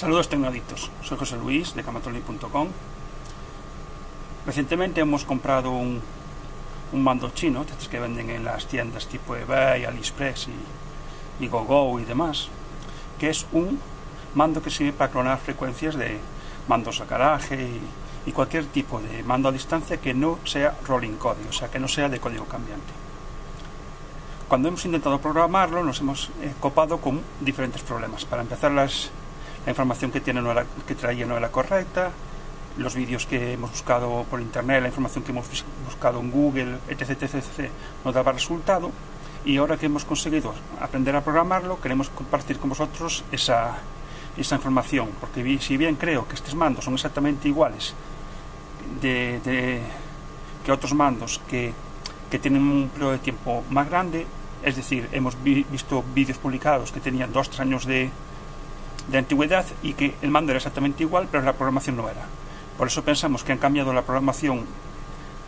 Saludos tecnoditos, soy José Luis de camatoli.com. Recientemente hemos comprado un, un mando chino, estos que venden en las tiendas tipo eBay, AliExpress y, y GoGo y demás, que es un mando que sirve para clonar frecuencias de mandos a garaje y, y cualquier tipo de mando a distancia que no sea rolling code, o sea, que no sea de código cambiante. Cuando hemos intentado programarlo nos hemos eh, copado con diferentes problemas. Para empezar, las, la información que, tiene no era, que traía no era correcta, los vídeos que hemos buscado por internet, la información que hemos buscado en Google, etc, etc, etc, no daba resultado. Y ahora que hemos conseguido aprender a programarlo, queremos compartir con vosotros esa, esa información, porque si bien creo que estos mandos son exactamente iguales de, de, que otros mandos que, que tienen un periodo de tiempo más grande, es decir, hemos vi, visto vídeos publicados que tenían dos, tres años de, de antigüedad y que el mando era exactamente igual, pero la programación no era. Por eso pensamos que han cambiado la programación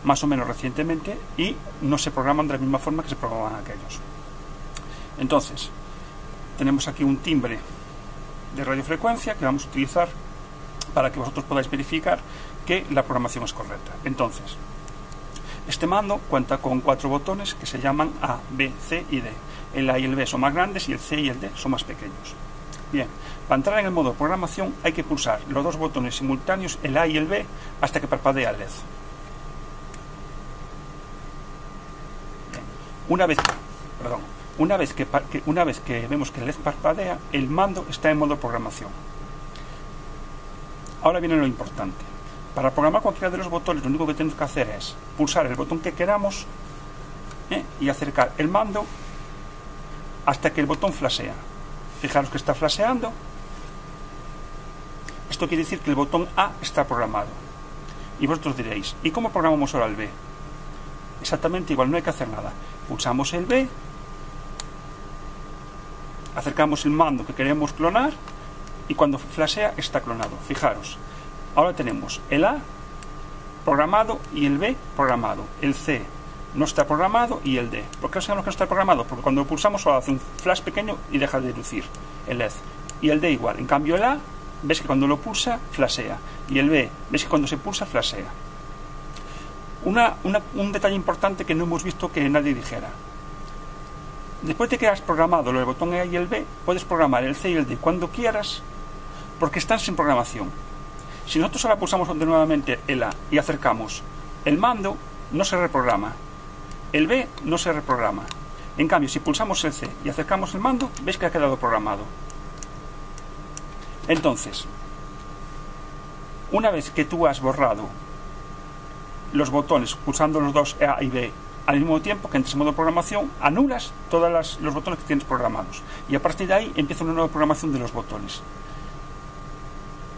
más o menos recientemente y no se programan de la misma forma que se programaban aquellos. Entonces, tenemos aquí un timbre de radiofrecuencia que vamos a utilizar para que vosotros podáis verificar que la programación es correcta. Entonces, este mando cuenta con cuatro botones que se llaman A, B, C y D. El A y el B son más grandes y el C y el D son más pequeños. Bien, para entrar en el modo de programación hay que pulsar los dos botones simultáneos, el A y el B, hasta que parpadea el LED. Una vez, perdón, una vez que, vemos que el LED parpadea, el mando está en modo programación. Ahora viene lo importante. Para programar cualquiera de los botones, lo único que tenemos que hacer es pulsar el botón que queramos ¿eh? y acercar el mando hasta que el botón flasea. Fijaros que está flaseando. Esto quiere decir que el botón A está programado. Y vosotros diréis, ¿y cómo programamos ahora el B? Exactamente igual, no hay que hacer nada. Pulsamos el B, acercamos el mando que queremos clonar y cuando flasea está clonado. Fijaros, ahora tenemos el A programado y el B programado. El C no está programado y el D. ¿Por qué sabemos que no está programado? Porque cuando lo pulsamos solo hace un flash pequeño y deja de lucir el LED. Y el D igual. En cambio el A, ves que cuando lo pulsa, flashea. Y el B, ves que cuando se pulsa, flashea. Una, una, un detalle importante que no hemos visto que nadie dijera. Después de que has programado el botón A y el B, puedes programar el C y el D cuando quieras, porque están sin programación. Si nosotros ahora pulsamos nuevamente el A y acercamos el mando, no se reprograma. El B no se reprograma. En cambio, si pulsamos el C y acercamos el mando, veis que ha quedado programado. Entonces, una vez que tú has borrado los botones pulsando los dos A y B al mismo tiempo que entres en modo programación, anulas todos los botones que tienes programados. Y a partir de ahí empieza una nueva programación de los botones.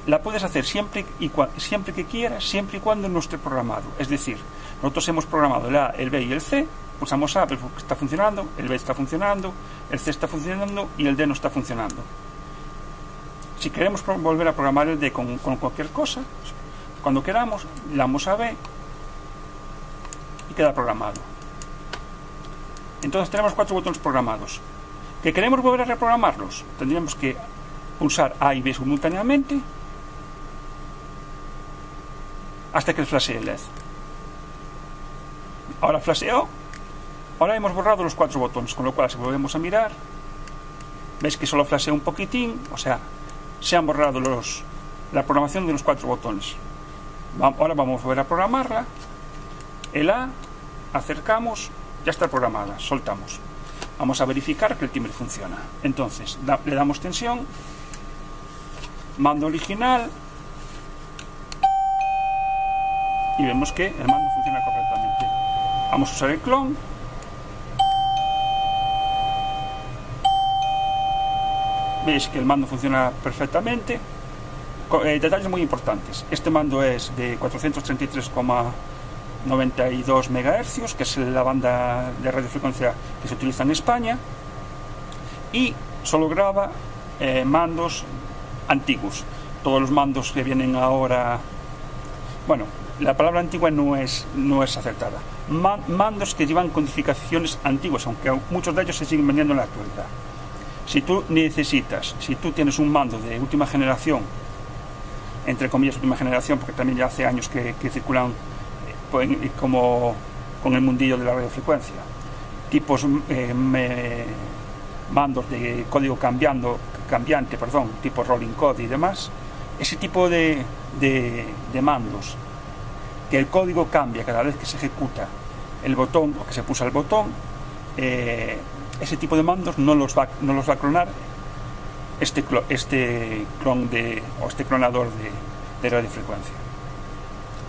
La puedes hacer siempre, y siempre que quieras, siempre y cuando no esté programado. Es decir, nosotros hemos programado el A, el B y el C, pulsamos A, está funcionando, el B está funcionando, el C está funcionando y el D no está funcionando. Si queremos volver a programar el D con, cualquier cosa, cuando queramos, damos a B y queda programado. Entonces tenemos cuatro botones programados. ¿Que queremos volver a reprogramarlos? Tendríamos que pulsar A y B simultáneamente hasta que flasee el LED. Ahora flaseó. Ahora hemos borrado los cuatro botones, con lo cual si volvemos a mirar, veis que solo flasea un poquitín, o sea, se han borrado los, la programación de los cuatro botones. Ahora vamos a volver a programarla. El A, acercamos, ya está programada, soltamos. Vamos a verificar que el timbre funciona. Entonces, le damos tensión, mando original, y vemos que el mando funciona correctamente. Vamos a usar el clon. Veis que el mando funciona perfectamente. Eh, detalles muy importantes. Este mando es de 433,92 MHz, que es la banda de radiofrecuencia que se utiliza en España. Y solo graba eh, mandos antiguos. Todos los mandos que vienen ahora, bueno, la palabra antigua no es, no es acertada. mandos que llevan codificaciones antiguas, aunque muchos de ellos se siguen vendiendo en la actualidad. Si tú necesitas, si tú tienes un mando de última generación, entre comillas última generación, porque también ya hace años que, circulan pues, como con el mundillo de la radiofrecuencia, tipos eh, me, mandos de código cambiando, cambiante, perdón, tipo rolling code y demás, ese tipo de, de, de mandos, que el código cambia cada vez que se ejecuta el botón o que se pulsa el botón, eh, ese tipo de mandos no los va, no los va a clonar este, este clon de, o este clonador de, de radiofrecuencia.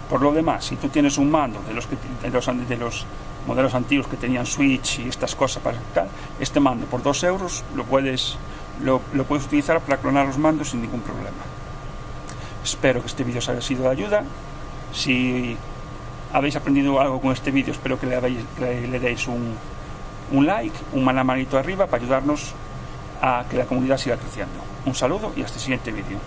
Por lo demás, si tú tienes un mando de los, que, de los, de los modelos antiguos que tenían switch y estas cosas para tal, este mando por 2 euros lo puedes, lo, lo, puedes utilizar para clonar los mandos sin ningún problema. Espero que este vídeo os haya sido de ayuda. Si habéis aprendido algo con este vídeo, espero que le, habéis, le deis un, un like, un manito arriba para ayudarnos a que la comunidad siga creciendo. Un saludo y hasta el siguiente vídeo.